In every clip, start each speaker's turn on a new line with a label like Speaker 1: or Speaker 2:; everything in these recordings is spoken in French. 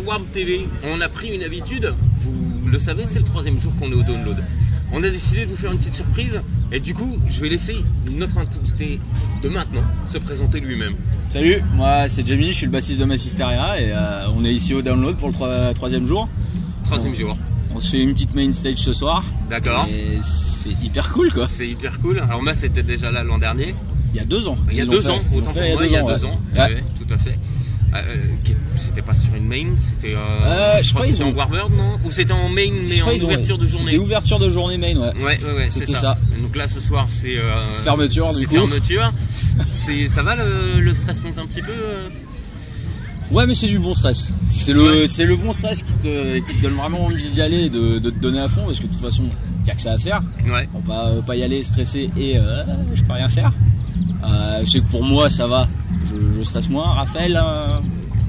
Speaker 1: Warm TV, on a pris une habitude, vous le savez, c'est le troisième jour qu'on est au download. On a décidé de vous faire une petite surprise et du coup, je vais laisser notre invité de maintenant se présenter lui-même.
Speaker 2: Salut, moi c'est Jamie, je suis le bassiste de Massisteria et euh, on est ici au download pour le troi- troisième jour.
Speaker 1: Troisième jour.
Speaker 2: On se fait une petite main stage ce soir.
Speaker 1: D'accord.
Speaker 2: C'est hyper cool quoi.
Speaker 1: C'est hyper cool. Alors moi, c'était déjà là l'an dernier.
Speaker 2: Il y a deux ans.
Speaker 1: Il y a deux ans, autant pour moi, il y a deux ans.
Speaker 2: Ouais.
Speaker 1: Ouais, tout à fait. Euh, euh, c'était pas sur une main, c'était. euh,
Speaker 2: Euh, je
Speaker 1: je crois que c'était en Warbird, non Ou c'était en main, mais en
Speaker 2: ont-
Speaker 1: ouverture de journée
Speaker 2: C'était ouverture de journée main, ouais.
Speaker 1: Ouais, ouais, ouais, c'est ça.
Speaker 2: ça.
Speaker 1: Donc là, ce soir, c'est. euh,
Speaker 2: Fermeture, du coup.
Speaker 1: fermeture. ça va, le, le stress monte un petit peu euh
Speaker 2: Ouais, mais c'est du bon stress. C'est le,
Speaker 1: Ouais.
Speaker 2: le bon stress qui te, qui te donne vraiment envie d'y aller, et de, de te donner à fond, parce que de toute façon, il n'y a que ça à faire.
Speaker 1: Ouais.
Speaker 2: On va pas y aller stressé et je peux rien faire. Je sais que pour moi ça va, je, je stresse moins. Raphaël, euh,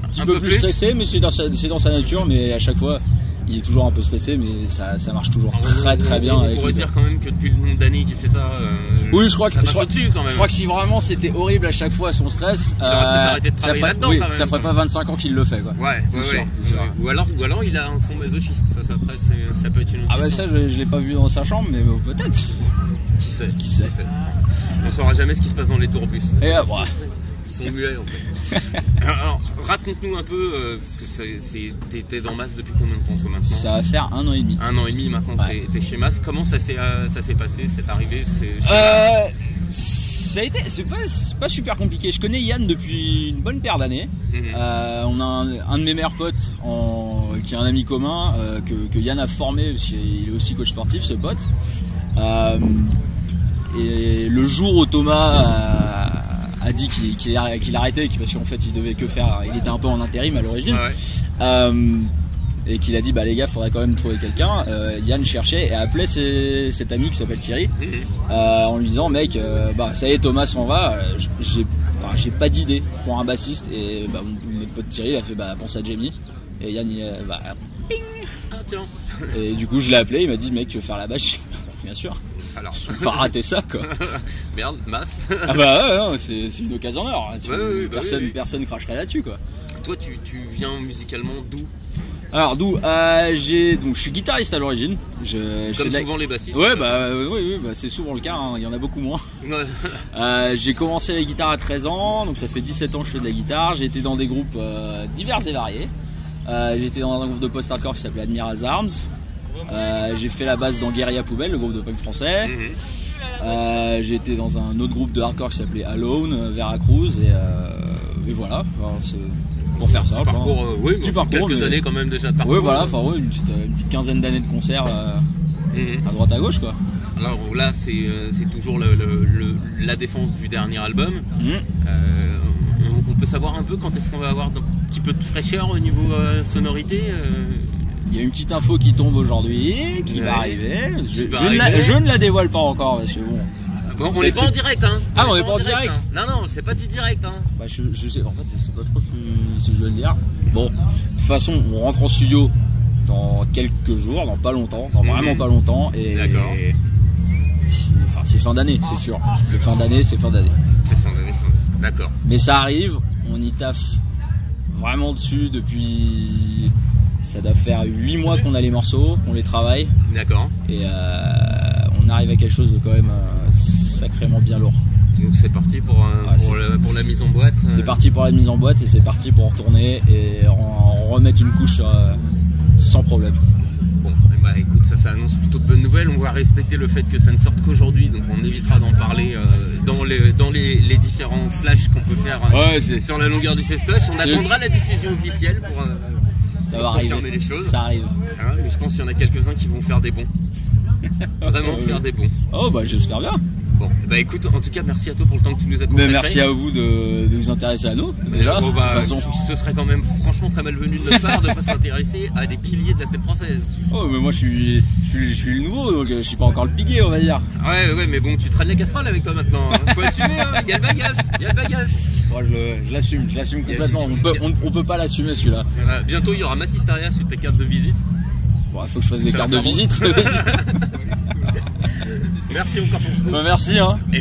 Speaker 2: un petit
Speaker 1: Un
Speaker 2: peu,
Speaker 1: peu
Speaker 2: plus,
Speaker 1: plus.
Speaker 2: stressé, mais c'est dans, sa, c'est dans sa nature, mais à chaque fois il est toujours un peu stressé, mais ça, ça marche toujours très très bien.
Speaker 1: On, pourrait dire quand même que depuis le nombre d'années qu'il fait ça. euh,
Speaker 2: Oui, je crois
Speaker 1: ça
Speaker 2: que- je crois-
Speaker 1: au-dessus quand même.
Speaker 2: Je crois que si vraiment c'était horrible à chaque fois son stress,
Speaker 1: arrêté de
Speaker 2: ça ferait,
Speaker 1: là-dedans,
Speaker 2: oui,
Speaker 1: quand même,
Speaker 2: ça ferait
Speaker 1: quoi.
Speaker 2: pas 25 ans qu'il le fait quoi.
Speaker 1: Ouais, ouais,
Speaker 2: sûr,
Speaker 1: ouais.
Speaker 2: c'est sûr.
Speaker 1: Ou alors, ou alors il a un fond masochiste. Ça, ça, après, ça peut être une autre
Speaker 2: Ah bah ça je, je l'ai pas vu dans sa chambre, mais bon, peut-être.
Speaker 1: Qui sait
Speaker 2: Qui sait.
Speaker 1: On saura jamais ce qui se passe dans les tourbus.
Speaker 2: Et euh, ouais.
Speaker 1: Ils sont muets en fait. Alors, raconte-nous un peu, euh, parce que t'es dans Mass depuis combien de temps toi maintenant
Speaker 2: ça va faire un an et demi.
Speaker 1: Un an et demi maintenant que
Speaker 2: Ouais.
Speaker 1: t'es- chez Mass. Comment ça s'est euh, ça s'est passé, cette arrivée
Speaker 2: Euh, ça a été, c'est pas, super compliqué. Je connais Yann depuis une bonne paire d'années.
Speaker 1: Mhm.
Speaker 2: Euh, on a un, un de mes meilleurs potes en- qui est un ami commun euh, que, que Yann a formé parce qu'il est aussi coach sportif, ce pote. Euh, et le jour où Thomas a, dit qu'il qu'il arrêtait, parce qu'en fait il devait que faire, il était un peu en intérim à l'origine.
Speaker 1: Ouais.
Speaker 2: Euh, et qu'il a dit bah les gars faudrait quand même trouver quelqu'un. Euh, Yann cherchait et a appelé ses- cet ami qui s'appelle Thierry euh, en lui disant mec bah ça y est Thomas s'en va. J'ai pas d'idée pour un bassiste. Et bah mon, mon pote Thierry il a fait bah pense à Jamie. Et Yann il, bah,
Speaker 1: Ah tiens.
Speaker 2: et du coup je l'ai appelé. Il m'a dit mec tu veux faire la Bah, bien sûr
Speaker 1: Alors,
Speaker 2: pas rater ça quoi
Speaker 1: merde, Mass.
Speaker 2: ah bah ouais, c'est une occasion en or hein. Tu-
Speaker 1: bah
Speaker 2: personne
Speaker 1: oui,
Speaker 2: personne cracherait là-dessus quoi
Speaker 1: Toi, tu, tu viens musicalement d'où?
Speaker 2: Alors d'où? Euh, j'ai donc je suis guitariste à l'origine je, je fais
Speaker 1: Comme
Speaker 2: la-
Speaker 1: souvent les bassistes.
Speaker 2: Ouais, bah, euh, oui, oui, bah, c'est souvent le cas, hein, il y en a beaucoup moins. Euh, j'ai commencé la guitare à 13 ans, donc ça fait 17 ans que je fais de la guitare. J'ai été dans des groupes divers et variés. Été dans un groupe de post-hardcore qui s'appelait Admiral's Arms. Euh, j'ai fait la basse dans Guerilla Poubelle, le groupe de punk français.
Speaker 1: Mhm.
Speaker 2: Euh, j'ai été dans un autre groupe de hardcore qui s'appelait Alone, euh, Veracruz, et, et voilà. Enfin, pour faire ça.
Speaker 1: Parcours, oui, mais
Speaker 2: parcours,
Speaker 1: quelques
Speaker 2: mais-
Speaker 1: années quand même déjà de parcours.
Speaker 2: Ouais, voilà, enfin, ouais, une, petite, une petite quinzaine d'années de concerts euh,
Speaker 1: Mhm.
Speaker 2: à droite à gauche, quoi.
Speaker 1: Alors là, c'est toujours le- le- le- la défense du dernier album.
Speaker 2: Mhm.
Speaker 1: Euh, on, on peut savoir un peu quand est-ce qu'on va avoir un petit peu de fraîcheur au niveau euh, sonorité euh,
Speaker 2: Il y a une petite info qui tombe aujourd'hui, qui
Speaker 1: Ouais.
Speaker 2: va arriver. Je, ne la,
Speaker 1: arriver.
Speaker 2: je ne la dévoile pas encore parce que bon,
Speaker 1: Bon, on n'est pas en direct, hein
Speaker 2: Ah, on est pas en direct.
Speaker 1: hein. Non, non, c'est pas du direct, hein
Speaker 2: bah je, je sais, en fait, je sais pas trop si, je dois le dire. Bon, de toute façon, on rentre en studio dans quelques jours, dans pas longtemps, dans
Speaker 1: Mhm.
Speaker 2: vraiment pas longtemps, et
Speaker 1: D'accord.
Speaker 2: c'est- Enfin, c'est fin d'année, c'est sûr. C'est fin d'année, c'est fin d'année.
Speaker 1: C'est fin d'année, fin d'année. D'accord.
Speaker 2: Mais ça arrive, on y taffe vraiment dessus depuis. Ça doit faire 8 mois qu'on a les morceaux, qu'on les travaille.
Speaker 1: D'accord.
Speaker 2: Et euh, on arrive à quelque chose de quand même euh, sacrément bien lourd.
Speaker 1: Donc c'est parti pour, euh, pour,
Speaker 2: c'est-
Speaker 1: le- pour la mise en boîte.
Speaker 2: C'est parti pour la mise en boîte et c'est parti pour retourner et en, remettre une couche euh, sans problème.
Speaker 1: Bon, ben, écoute, ça, ça annonce plutôt de bonnes nouvelles. On va respecter le fait que ça ne sorte qu'aujourd'hui, donc on évitera d'en parler euh, dans, les, dans les, les différents flashs qu'on peut faire
Speaker 2: Ouais,
Speaker 1: sur la longueur du festoche. On attendra la diffusion officielle pour,
Speaker 2: Ça va arriver.
Speaker 1: confirmer les choses.
Speaker 2: Ça arrive.
Speaker 1: Hein, mais je pense qu'il y en a quelques-uns qui vont faire des bons. Vraiment faire des bons.
Speaker 2: Oh bah j'espère bien.
Speaker 1: Bon, bah écoute, en tout cas, merci à toi pour le temps que tu nous as consacré.
Speaker 2: Mais merci à vous de, de vous intéresser à nous déjà.
Speaker 1: Bon, bah,
Speaker 2: de façon.
Speaker 1: ce serait quand même franchement très malvenu de notre part de ne pas s'intéresser à des piliers de la scène française.
Speaker 2: Oh mais moi je suis, je suis, je suis le nouveau donc euh, je suis pas encore le pigué on va dire.
Speaker 1: Ouais, ouais, mais bon, tu traînes les casseroles avec toi maintenant. hein. Faut assumer, hein. il y a le bagage, il y a le bagage.
Speaker 2: Moi je l'assume, je l'assume complètement. On peut,
Speaker 1: petites-
Speaker 2: on, on peut pas l'assumer celui-là.
Speaker 1: Voilà. Bientôt, il y aura Massisteria sur tes cartes de visite.
Speaker 2: Bon il faut que je fasse des cartes de visite.
Speaker 1: Merci encore pour tout.
Speaker 2: bah merci hein.
Speaker 1: Et-!